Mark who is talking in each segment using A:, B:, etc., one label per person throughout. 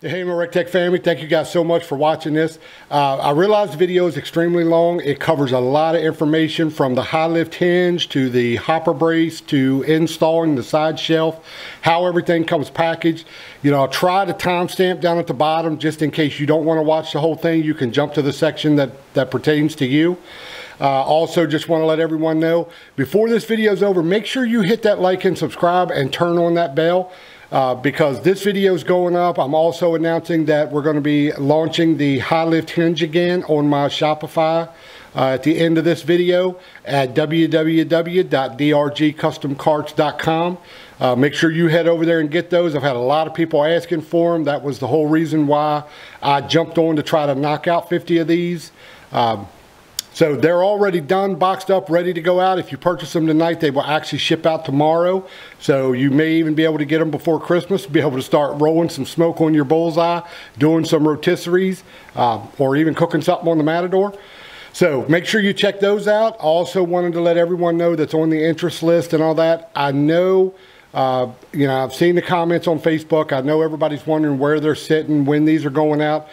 A: Hey, my Recteq family, thank you guys so much for watching this. Uh, I realize the video is extremely long. It covers a lot of information from the high lift hinge to the hopper brace to installing the side shelf, how everything comes packaged. You know, I'll try to timestamp down at the bottom just in case you don't want to watch the whole thing. You can jump to the section that, that pertains to you. Uh, also, just want to let everyone know, before this video is over, make sure you hit that like and subscribe and turn on that bell. Uh, because this video is going up. I'm also announcing that we're going to be launching the high lift hinge again on my Shopify uh, at the end of this video at www.drgcustomcarts.com. Uh, make sure you head over there and get those. I've had a lot of people asking for them. That was the whole reason why I jumped on to try to knock out 50 of these. Um, so they're already done, boxed up, ready to go out. If you purchase them tonight, they will actually ship out tomorrow. So you may even be able to get them before Christmas, be able to start rolling some smoke on your bullseye, doing some rotisseries, uh, or even cooking something on the Matador. So make sure you check those out. Also wanted to let everyone know that's on the interest list and all that. I know, uh, you know, I've seen the comments on Facebook. I know everybody's wondering where they're sitting, when these are going out.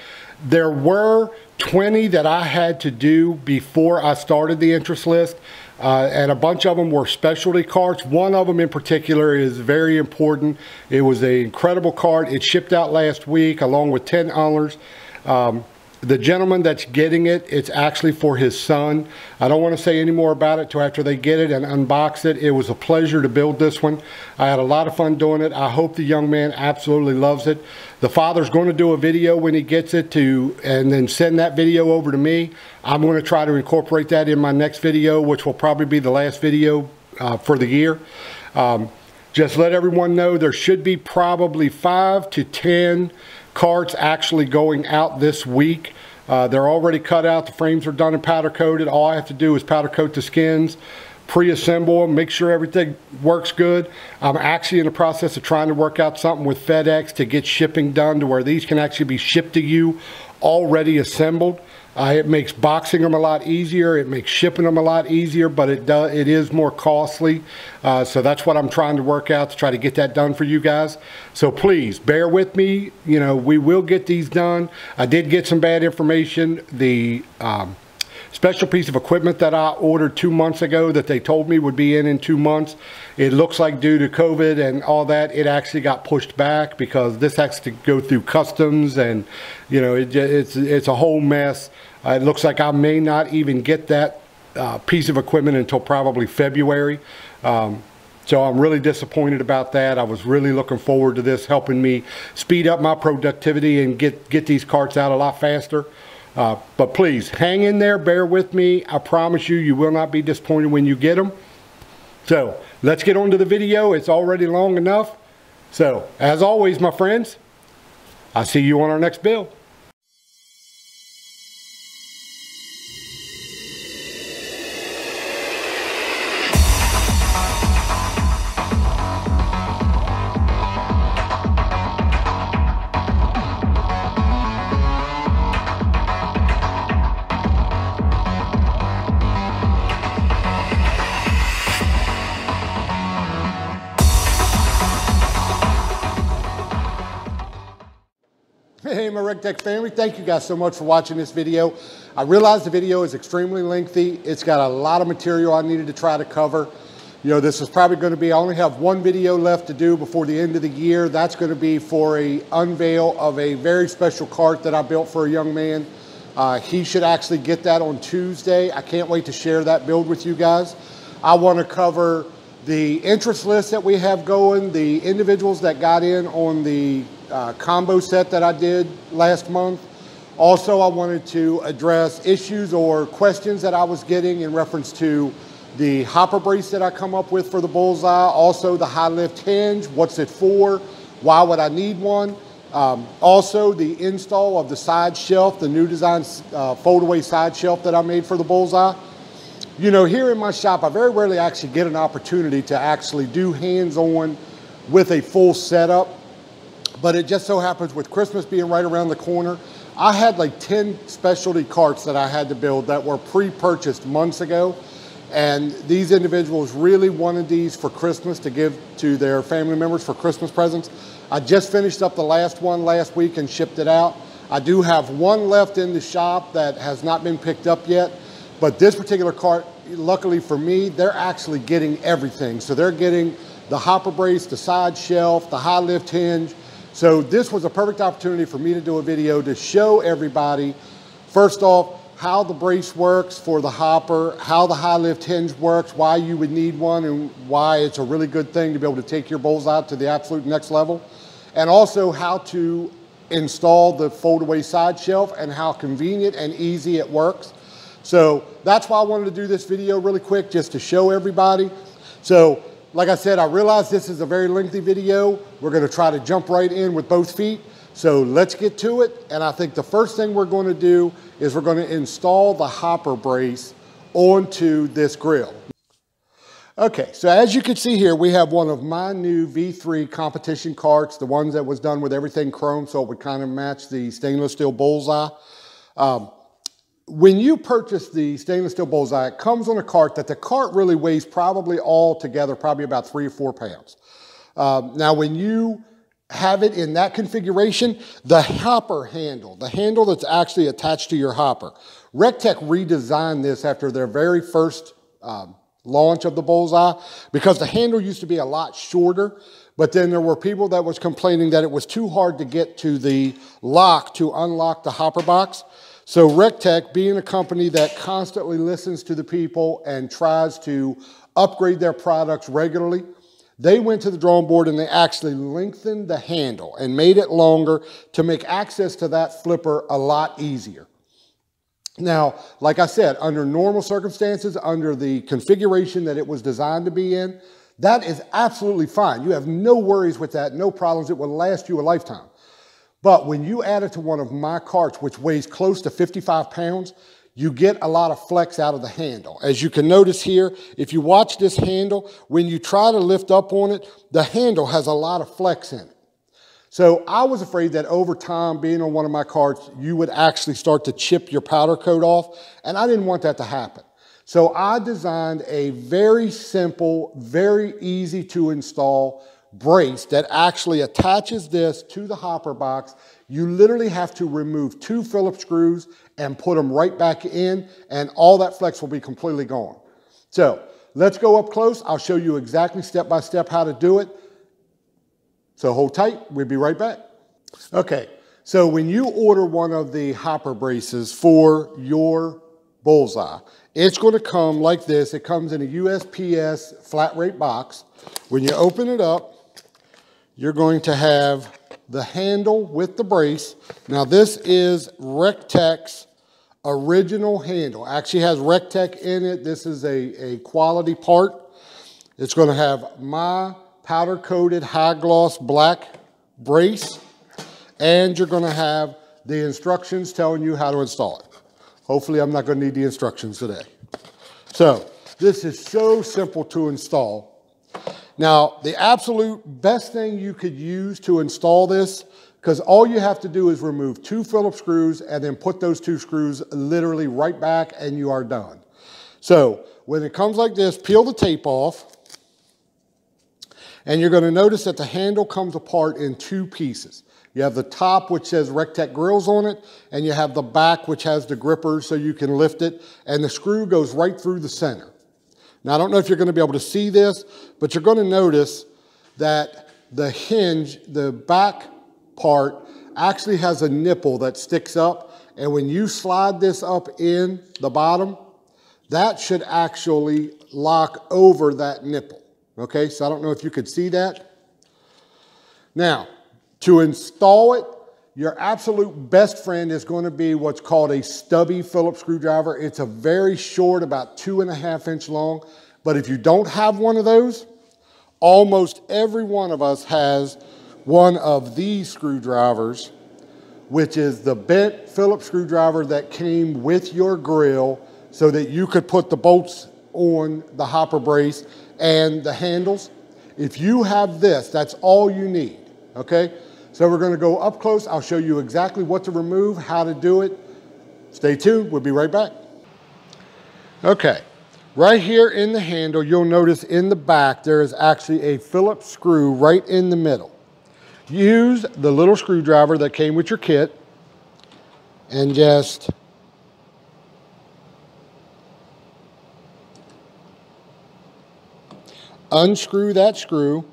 A: There were 20 that I had to do before I started the interest list. Uh, and a bunch of them were specialty cards. One of them in particular is very important. It was an incredible card. It shipped out last week along with 10 others. Um, the gentleman that's getting it, it's actually for his son. I don't want to say any more about it till after they get it and unbox it. It was a pleasure to build this one. I had a lot of fun doing it. I hope the young man absolutely loves it. The father's going to do a video when he gets it to, and then send that video over to me. I'm going to try to incorporate that in my next video, which will probably be the last video uh, for the year. Um, just let everyone know there should be probably five to 10 carts actually going out this week. Uh, they're already cut out. The frames are done and powder coated. All I have to do is powder coat the skins, pre-assemble them, make sure everything works good. I'm actually in the process of trying to work out something with FedEx to get shipping done to where these can actually be shipped to you already assembled. Uh, it makes boxing them a lot easier. It makes shipping them a lot easier, but it does it is more costly. Uh, so that's what I'm trying to work out to try to get that done for you guys. So please bear with me. You know we will get these done. I did get some bad information. The um, special piece of equipment that I ordered two months ago that they told me would be in in two months. It looks like due to COVID and all that, it actually got pushed back because this has to go through customs and, you know, it, it's, it's a whole mess. Uh, it looks like I may not even get that uh, piece of equipment until probably February. Um, so I'm really disappointed about that. I was really looking forward to this helping me speed up my productivity and get, get these carts out a lot faster. Uh, but please, hang in there, bear with me. I promise you, you will not be disappointed when you get them. So, let's get on to the video. It's already long enough. So, as always, my friends, I'll see you on our next build. Thank you guys so much for watching this video. I realize the video is extremely lengthy. It's got a lot of material I needed to try to cover. You know, this is probably gonna be, I only have one video left to do before the end of the year. That's gonna be for a unveil of a very special cart that I built for a young man. Uh, he should actually get that on Tuesday. I can't wait to share that build with you guys. I wanna cover the interest list that we have going, the individuals that got in on the uh, combo set that I did last month. Also, I wanted to address issues or questions that I was getting in reference to the hopper brace that I come up with for the bullseye, also the high lift hinge, what's it for, why would I need one, um, also the install of the side shelf, the new design uh, fold away side shelf that I made for the bullseye. You know, here in my shop, I very rarely actually get an opportunity to actually do hands-on with a full setup but it just so happens with Christmas being right around the corner, I had like 10 specialty carts that I had to build that were pre-purchased months ago. And these individuals really wanted these for Christmas to give to their family members for Christmas presents. I just finished up the last one last week and shipped it out. I do have one left in the shop that has not been picked up yet, but this particular cart, luckily for me, they're actually getting everything. So they're getting the hopper brace, the side shelf, the high lift hinge. So this was a perfect opportunity for me to do a video to show everybody, first off, how the brace works for the hopper, how the high lift hinge works, why you would need one, and why it's a really good thing to be able to take your bowls out to the absolute next level. And also how to install the fold-away side shelf and how convenient and easy it works. So that's why I wanted to do this video really quick, just to show everybody. So like I said, I realize this is a very lengthy video. We're gonna try to jump right in with both feet. So let's get to it. And I think the first thing we're gonna do is we're gonna install the hopper brace onto this grill. Okay, so as you can see here, we have one of my new V3 competition carts, the ones that was done with everything chrome, so it would kind of match the stainless steel bullseye. Um, when you purchase the stainless steel bullseye, it comes on a cart that the cart really weighs probably all together, probably about three or four pounds. Um, now, when you have it in that configuration, the hopper handle, the handle that's actually attached to your hopper, Recteq redesigned this after their very first um, launch of the bullseye because the handle used to be a lot shorter but then there were people that was complaining that it was too hard to get to the lock to unlock the hopper box so Recteq, being a company that constantly listens to the people and tries to upgrade their products regularly, they went to the drawing board and they actually lengthened the handle and made it longer to make access to that flipper a lot easier. Now, like I said, under normal circumstances, under the configuration that it was designed to be in, that is absolutely fine. You have no worries with that, no problems. It will last you a lifetime. But when you add it to one of my carts, which weighs close to 55 pounds, you get a lot of flex out of the handle. As you can notice here, if you watch this handle, when you try to lift up on it, the handle has a lot of flex in it. So I was afraid that over time, being on one of my carts, you would actually start to chip your powder coat off, and I didn't want that to happen. So I designed a very simple, very easy to install brace that actually attaches this to the hopper box. You literally have to remove two Phillips screws and put them right back in and all that flex will be completely gone. So let's go up close. I'll show you exactly step by step how to do it. So hold tight, we'll be right back. Okay, so when you order one of the hopper braces for your bullseye, it's gonna come like this. It comes in a USPS flat rate box. When you open it up, you're going to have the handle with the brace. Now this is Recteq's original handle. Actually has Recteq in it. This is a, a quality part. It's going to have my powder coated high gloss black brace and you're going to have the instructions telling you how to install it. Hopefully I'm not going to need the instructions today. So this is so simple to install. Now, the absolute best thing you could use to install this, because all you have to do is remove two Phillips screws and then put those two screws literally right back and you are done. So when it comes like this, peel the tape off. And you're going to notice that the handle comes apart in two pieces. You have the top, which says Recteq grills on it, and you have the back, which has the grippers so you can lift it, and the screw goes right through the center. Now, I don't know if you're going to be able to see this, but you're going to notice that the hinge, the back part, actually has a nipple that sticks up. And when you slide this up in the bottom, that should actually lock over that nipple. Okay, so I don't know if you could see that. Now, to install it, your absolute best friend is going to be what's called a stubby Phillips screwdriver. It's a very short, about two and a half inch long. But if you don't have one of those, almost every one of us has one of these screwdrivers, which is the bent Phillips screwdriver that came with your grill so that you could put the bolts on the hopper brace and the handles. If you have this, that's all you need, okay? So we're gonna go up close. I'll show you exactly what to remove, how to do it. Stay tuned, we'll be right back. Okay, Right here in the handle, you'll notice in the back, there is actually a Phillips screw right in the middle. Use the little screwdriver that came with your kit and just unscrew that screw.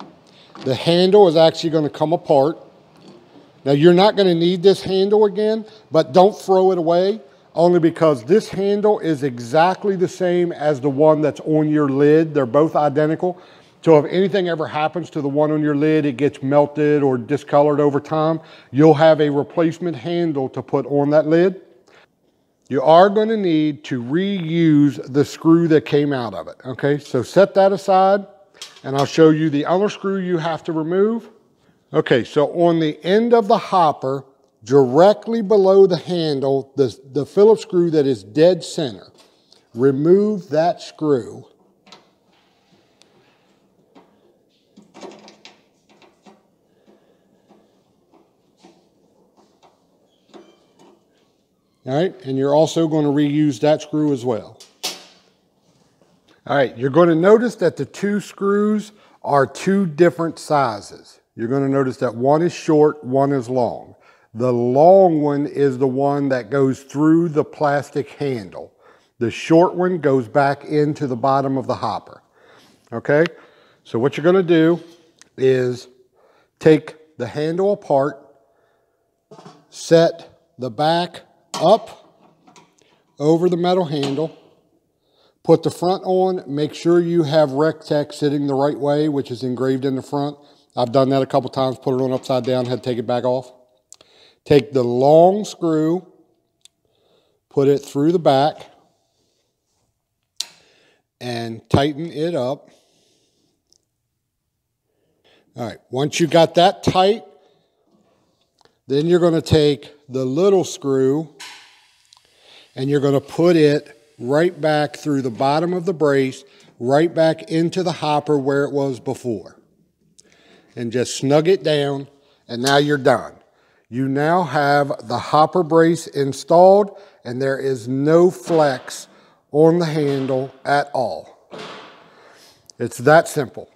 A: The handle is actually going to come apart. Now you're not going to need this handle again, but don't throw it away only because this handle is exactly the same as the one that's on your lid. They're both identical. So if anything ever happens to the one on your lid, it gets melted or discolored over time, you'll have a replacement handle to put on that lid. You are going to need to reuse the screw that came out of it. Okay, so set that aside and I'll show you the other screw you have to remove. Okay, so on the end of the hopper, directly below the handle, the, the Phillips screw that is dead center. Remove that screw. All right, and you're also going to reuse that screw as well. All right, you're going to notice that the two screws are two different sizes. You're going to notice that one is short, one is long. The long one is the one that goes through the plastic handle. The short one goes back into the bottom of the hopper. Okay? So what you're going to do is take the handle apart, set the back up over the metal handle, put the front on, make sure you have Recteq sitting the right way, which is engraved in the front. I've done that a couple times, put it on upside down, had to take it back off. Take the long screw, put it through the back, and tighten it up. All right, once you got that tight, then you're going to take the little screw and you're going to put it right back through the bottom of the brace, right back into the hopper where it was before. And just snug it down, and now you're done. You now have the hopper brace installed and there is no flex on the handle at all. It's that simple.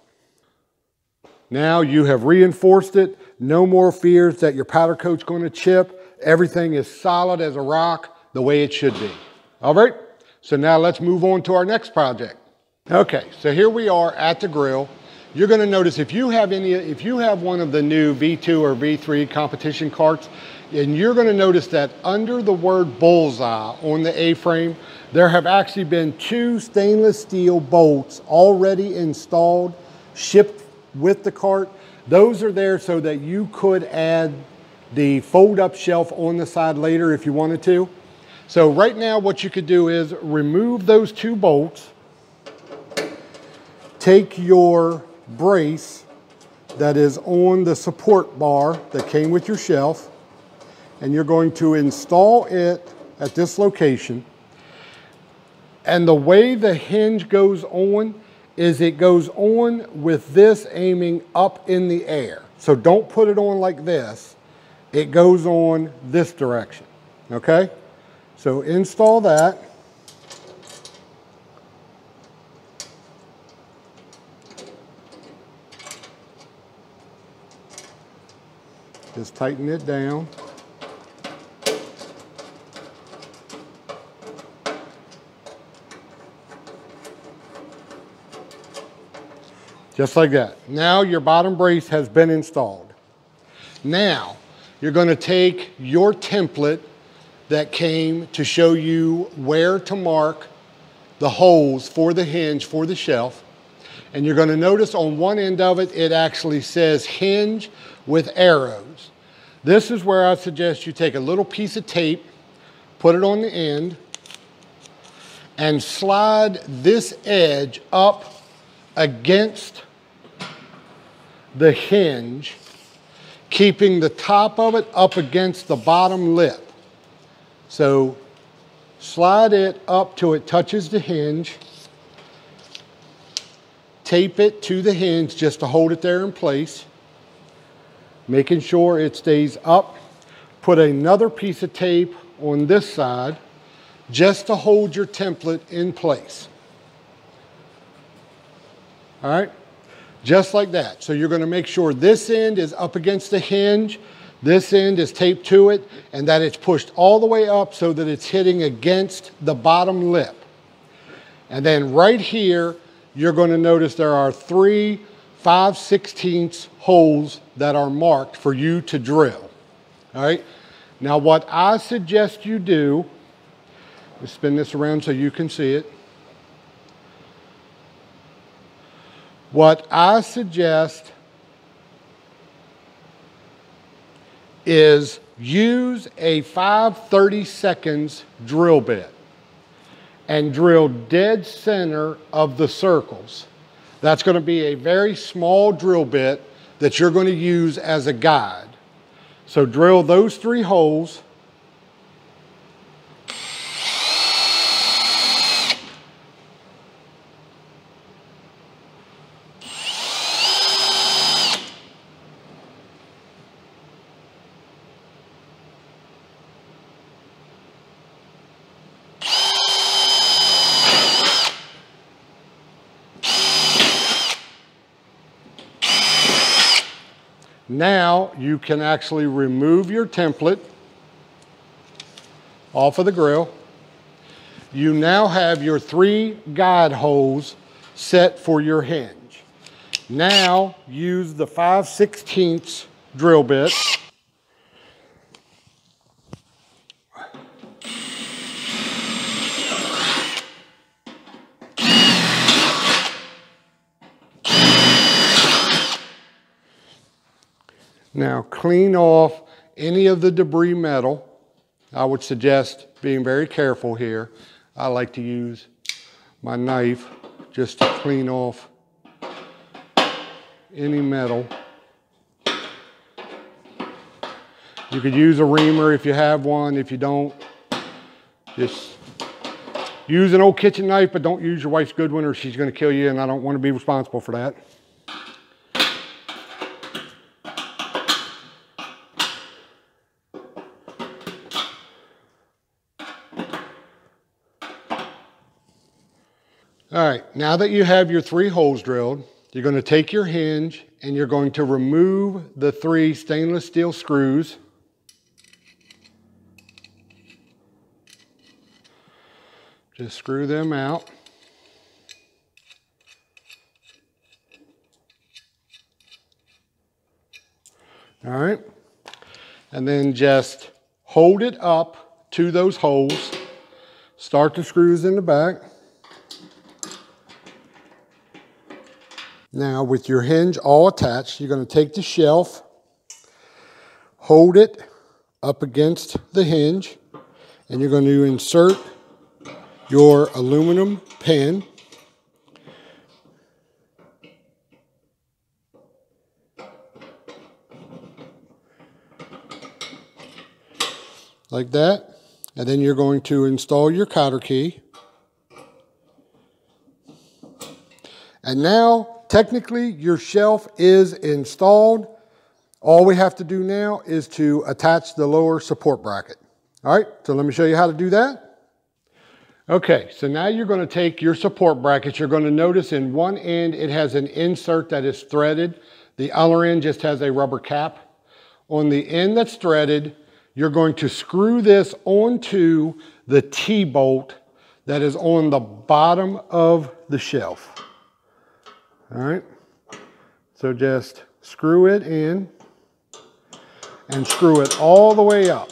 A: Now you have reinforced it. No more fears that your powder coat's going to chip. Everything is solid as a rock the way it should be. All right, so now let's move on to our next project. Okay, so here we are at the grill you're going to notice if you have any, if you have one of the new V2 or V3 competition carts, and you're going to notice that under the word bullseye on the A-frame, there have actually been two stainless steel bolts already installed, shipped with the cart. Those are there so that you could add the fold-up shelf on the side later if you wanted to. So right now what you could do is remove those two bolts, take your brace that is on the support bar that came with your shelf and you're going to install it at this location. And the way the hinge goes on is it goes on with this aiming up in the air. So don't put it on like this. It goes on this direction, okay? So install that. Just tighten it down. Just like that. Now your bottom brace has been installed. Now, you're gonna take your template that came to show you where to mark the holes for the hinge for the shelf. And you're gonna notice on one end of it, it actually says hinge with arrows. This is where I suggest you take a little piece of tape, put it on the end, and slide this edge up against the hinge, keeping the top of it up against the bottom lip. So slide it up till it touches the hinge, tape it to the hinge just to hold it there in place making sure it stays up. Put another piece of tape on this side just to hold your template in place. All right? Just like that. So you're gonna make sure this end is up against the hinge, this end is taped to it, and that it's pushed all the way up so that it's hitting against the bottom lip. And then right here, you're gonna notice there are three 5 16 holes that are marked for you to drill. All right? Now what I suggest you do, let's spin this around so you can see it. What I suggest is use a 530 seconds drill bit and drill dead center of the circles. That's going to be a very small drill bit that you're going to use as a guide. So drill those three holes Now you can actually remove your template off of the grill. You now have your three guide holes set for your hinge. Now use the 5 16 drill bit Now clean off any of the debris metal. I would suggest being very careful here. I like to use my knife just to clean off any metal. You could use a reamer if you have one. If you don't, just use an old kitchen knife, but don't use your wife's good one or she's gonna kill you and I don't wanna be responsible for that. All right, now that you have your three holes drilled, you're going to take your hinge and you're going to remove the three stainless steel screws. Just screw them out. All right, and then just hold it up to those holes. Start the screws in the back. Now with your hinge all attached, you're going to take the shelf, hold it up against the hinge, and you're going to insert your aluminum pin. Like that. And then you're going to install your cotter key. And now technically your shelf is installed. All we have to do now is to attach the lower support bracket. All right, so let me show you how to do that. Okay, so now you're gonna take your support brackets. You're gonna notice in one end, it has an insert that is threaded. The other end just has a rubber cap. On the end that's threaded, you're going to screw this onto the T-bolt that is on the bottom of the shelf. All right, so just screw it in and screw it all the way up.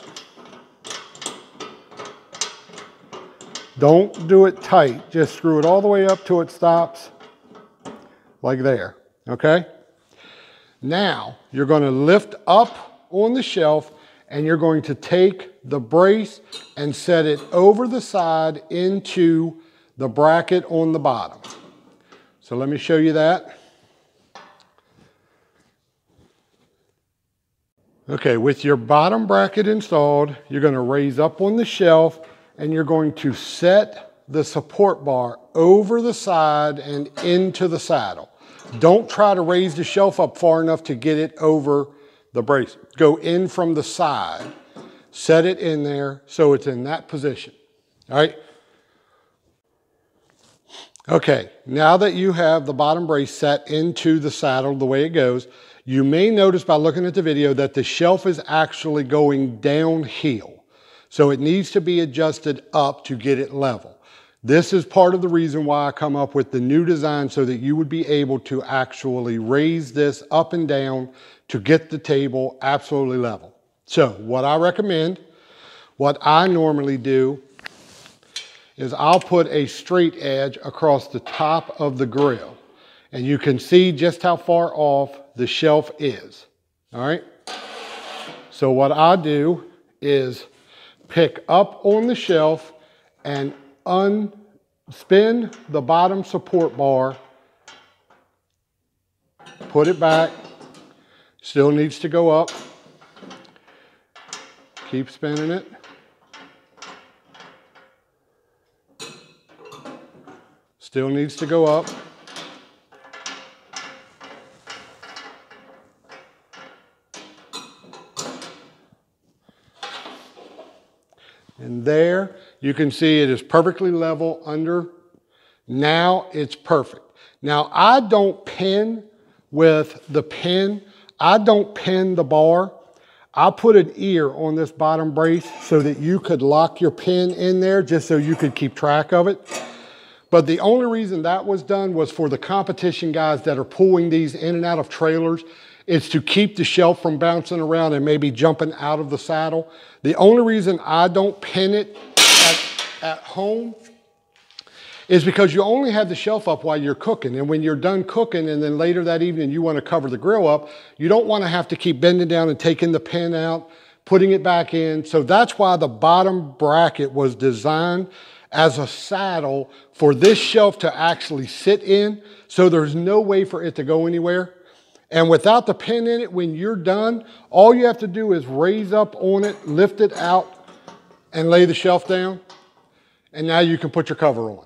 A: Don't do it tight, just screw it all the way up till it stops like there, okay? Now, you're gonna lift up on the shelf and you're going to take the brace and set it over the side into the bracket on the bottom. So let me show you that. Okay, with your bottom bracket installed, you're gonna raise up on the shelf and you're going to set the support bar over the side and into the saddle. Don't try to raise the shelf up far enough to get it over the brace. Go in from the side, set it in there so it's in that position. All right, Okay, now that you have the bottom brace set into the saddle the way it goes, you may notice by looking at the video that the shelf is actually going downhill. So it needs to be adjusted up to get it level. This is part of the reason why I come up with the new design so that you would be able to actually raise this up and down to get the table absolutely level. So what I recommend, what I normally do is I'll put a straight edge across the top of the grill. And you can see just how far off the shelf is. All right. So what I do is pick up on the shelf and unspin the bottom support bar, put it back, still needs to go up, keep spinning it. Still needs to go up. And there you can see it is perfectly level under. Now it's perfect. Now I don't pin with the pin. I don't pin the bar. I put an ear on this bottom brace so that you could lock your pin in there just so you could keep track of it. But the only reason that was done was for the competition guys that are pulling these in and out of trailers. It's to keep the shelf from bouncing around and maybe jumping out of the saddle. The only reason I don't pin it at, at home is because you only have the shelf up while you're cooking. And when you're done cooking and then later that evening you want to cover the grill up, you don't want to have to keep bending down and taking the pin out, putting it back in. So that's why the bottom bracket was designed as a saddle for this shelf to actually sit in. So there's no way for it to go anywhere. And without the pin in it, when you're done, all you have to do is raise up on it, lift it out, and lay the shelf down. And now you can put your cover on.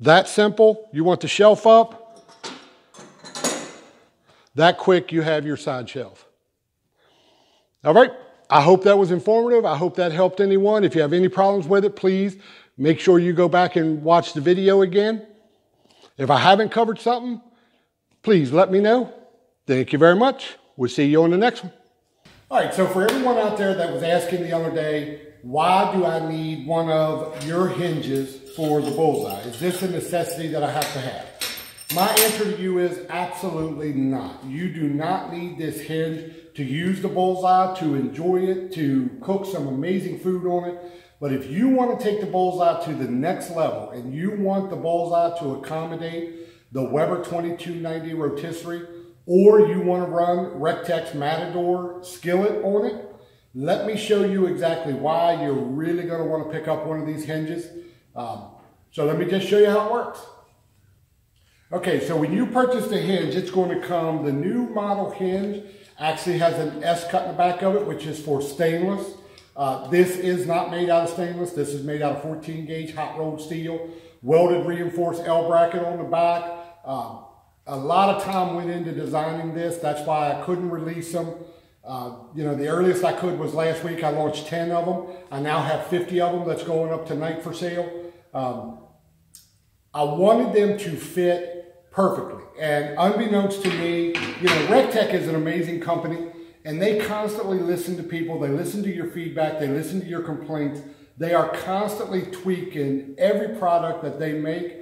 A: That simple. You want the shelf up. That quick, you have your side shelf. All right. I hope that was informative. I hope that helped anyone. If you have any problems with it, please make sure you go back and watch the video again. If I haven't covered something, please let me know. Thank you very much. We'll see you on the next one. All right, so for everyone out there that was asking the other day, why do I need one of your hinges for the bullseye? Is this a necessity that I have to have? My answer to you is absolutely not. You do not need this hinge to use the bullseye, to enjoy it, to cook some amazing food on it. But if you want to take the bullseye to the next level and you want the bullseye to accommodate the Weber 2290 rotisserie, or you want to run Recteq's Matador skillet on it, let me show you exactly why you're really going to want to pick up one of these hinges. Um, so let me just show you how it works. Okay, so when you purchase the hinge, it's going to come, the new model hinge actually has an S cut in the back of it, which is for stainless. Uh, this is not made out of stainless. This is made out of 14 gauge hot rolled steel, welded reinforced L bracket on the back. Um, a lot of time went into designing this. That's why I couldn't release them. Uh, you know, the earliest I could was last week. I launched 10 of them. I now have 50 of them that's going up tonight for sale. Um, I wanted them to fit perfectly. And unbeknownst to me, you know, Recteq is an amazing company and they constantly listen to people. They listen to your feedback. They listen to your complaints. They are constantly tweaking every product that they make.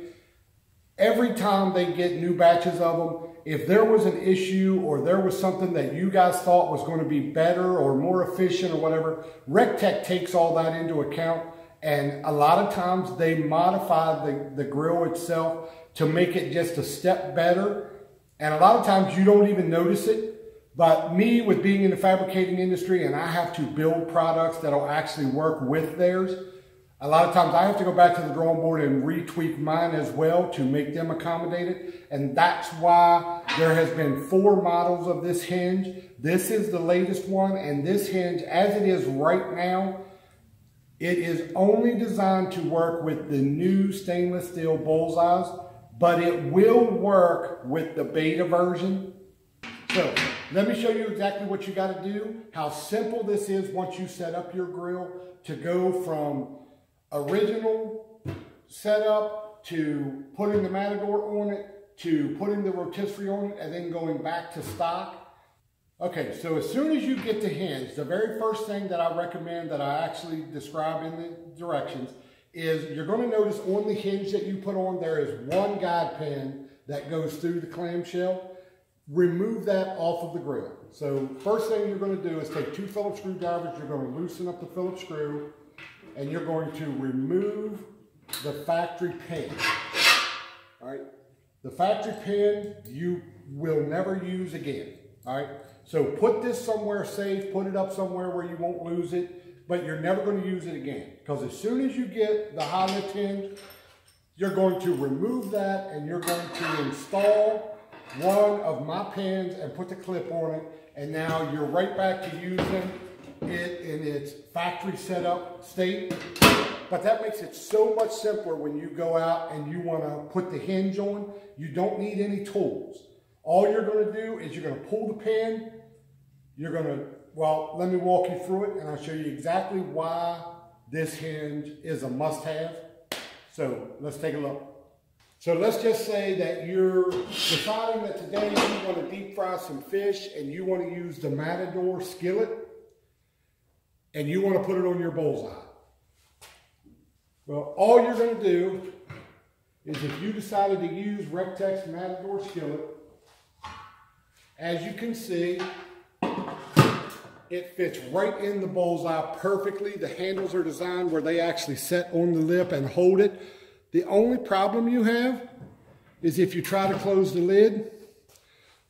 A: Every time they get new batches of them, if there was an issue or there was something that you guys thought was going to be better or more efficient or whatever, Recteq takes all that into account. And a lot of times they modify the, the grill itself to make it just a step better. And a lot of times you don't even notice it but me, with being in the fabricating industry and I have to build products that'll actually work with theirs, a lot of times I have to go back to the drawing board and retweak mine as well to make them accommodated. And that's why there has been four models of this hinge. This is the latest one. And this hinge, as it is right now, it is only designed to work with the new stainless steel bullseyes, but it will work with the beta version. So let me show you exactly what you got to do, how simple this is once you set up your grill to go from original setup to putting the Matador on it, to putting the rotisserie on it, and then going back to stock. Okay, so as soon as you get the hinge, the very first thing that I recommend that I actually describe in the directions is you're gonna notice on the hinge that you put on, there is one guide pin that goes through the clamshell. Remove that off of the grill. So first thing you're gonna do is take two Phillips screwdrivers, you're gonna loosen up the Phillips screw, and you're going to remove the factory pin. All right, the factory pin you will never use again. All right, so put this somewhere safe, put it up somewhere where you won't lose it, but you're never going to use it again. Because as soon as you get the lift hinge, you're going to remove that and you're going to install one of my pins and put the clip on it. And now you're right back to using it in its factory setup state. But that makes it so much simpler when you go out and you want to put the hinge on. You don't need any tools. All you're going to do is you're going to pull the pin. You're going to, well, let me walk you through it and I'll show you exactly why this hinge is a must-have. So let's take a look. So let's just say that you're deciding that today you want to deep fry some fish and you want to use the Matador skillet and you want to put it on your bullseye. Well, all you're going to do is if you decided to use Recteq's Matador skillet, as you can see, it fits right in the bullseye perfectly. The handles are designed where they actually set on the lip and hold it. The only problem you have is if you try to close the lid,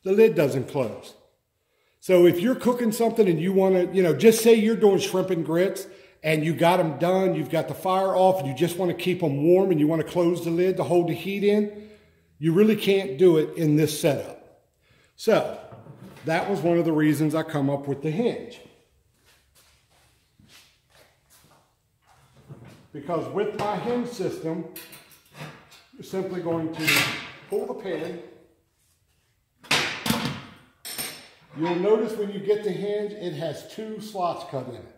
A: the lid doesn't close. So if you're cooking something and you want to, you know, just say you're doing shrimp and grits and you got them done, you've got the fire off and you just want to keep them warm and you want to close the lid to hold the heat in, you really can't do it in this setup. So that was one of the reasons I come up with the hinge. Because with my hinge system, you're simply going to pull the pin. You'll notice when you get the hinge, it has two slots cut in it.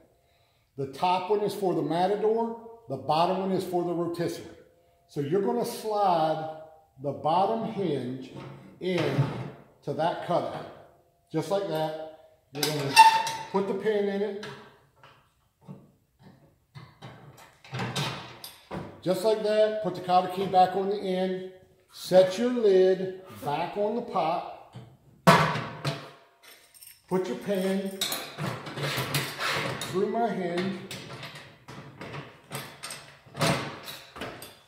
A: The top one is for the Matador, the bottom one is for the rotisserie. So you're going to slide the bottom hinge in to that cutout. Just like that. You're going to put the pin in it. Just like that, put the cotter key back on the end. Set your lid back on the pot. Put your pan through my hinge.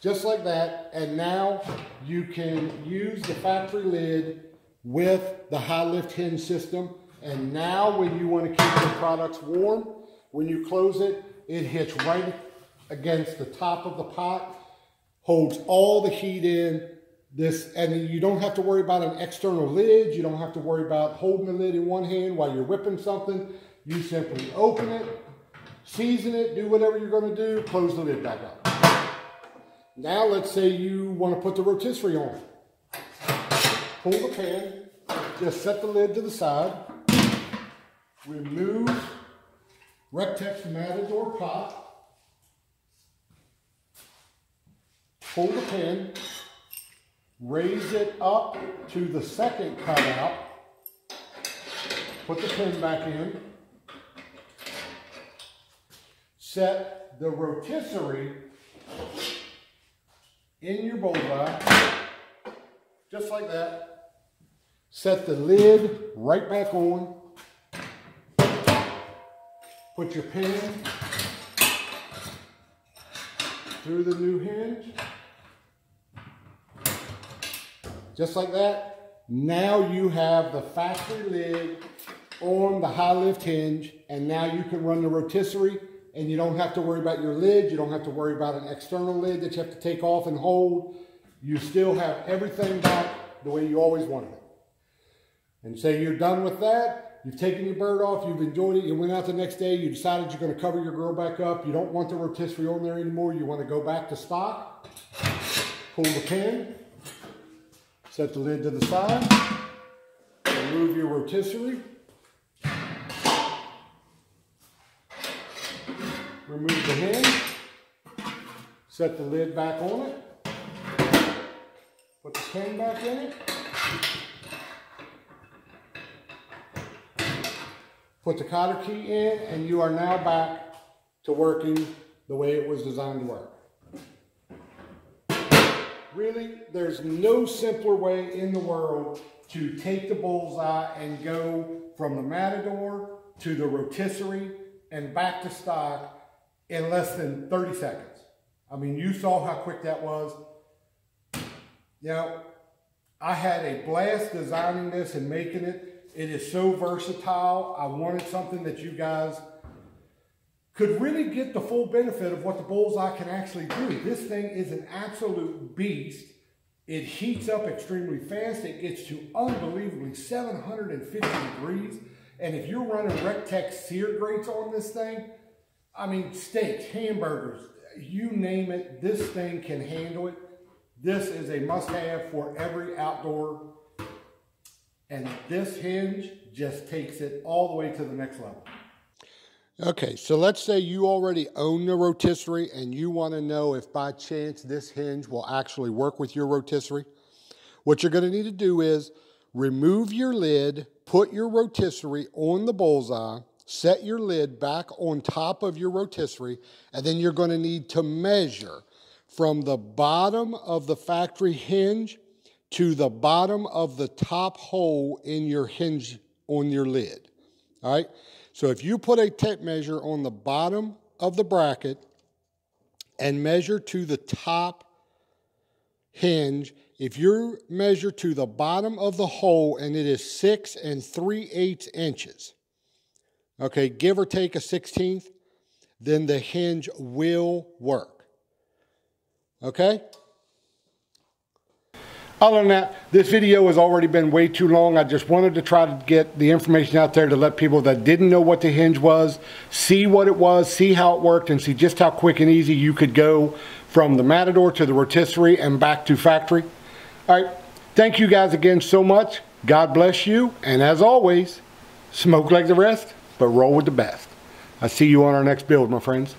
A: Just like that. And now you can use the factory lid with the high lift hinge system. And now when you want to keep your products warm, when you close it, it hits right against the top of the pot, holds all the heat in. This, and you don't have to worry about an external lid. You don't have to worry about holding the lid in one hand while you're whipping something. You simply open it, season it, do whatever you're going to do, close the lid back up. Now let's say you want to put the rotisserie on pull the pan, just set the lid to the side, remove Recteq's Matador pot, pull the pin, raise it up to the second cutout, put the pin back in, set the rotisserie in your bullseye, just like that. Set the lid right back on. Put your pin through the new hinge. Just like that. Now you have the factory lid on the high lift hinge and now you can run the rotisserie and you don't have to worry about your lid. You don't have to worry about an external lid that you have to take off and hold. You still have everything back the way you always wanted it and say you're done with that, you've taken your bird off, you've enjoyed it, you went out the next day, you decided you're going to cover your grill back up, you don't want the rotisserie on there anymore, you want to go back to stock, pull the pin, set the lid to the side, remove your rotisserie, remove the hinge, set the lid back on it, chain back in it. Put the cotter key in and you are now back to working the way it was designed to work. Really, there's no simpler way in the world to take the bullseye and go from the Matador to the rotisserie and back to stock in less than 30 seconds. I mean, you saw how quick that was. Know, I had a blast designing this and making it. It is so versatile. I wanted something that you guys could really get the full benefit of what the bullseye can actually do. This thing is an absolute beast. It heats up extremely fast. It gets to unbelievably 750 degrees. And if you're running Recteq sear grates on this thing, I mean, steaks, hamburgers, you name it, this thing can handle it. This is a must-have for every outdoor. And this hinge just takes it all the way to the next level. Okay, so let's say you already own the rotisserie and you want to know if by chance this hinge will actually work with your rotisserie. What you're going to need to do is remove your lid, put your rotisserie on the bullseye, set your lid back on top of your rotisserie, and then you're going to need to measure from the bottom of the factory hinge to the bottom of the top hole in your hinge on your lid. All right? So if you put a tape measure on the bottom of the bracket and measure to the top hinge, if you measure to the bottom of the hole and it is six and three eighths inches, okay, give or take a 16th, then the hinge will work. Okay? Other than that, this video has already been way too long. I just wanted to try to get the information out there to let people that didn't know what the hinge was, see what it was, see how it worked, and see just how quick and easy you could go from the Matador to the rotisserie and back to factory. All right, thank you guys again so much. God bless you, and as always, smoke like the rest, but roll with the best. I see you on our next build, my friends.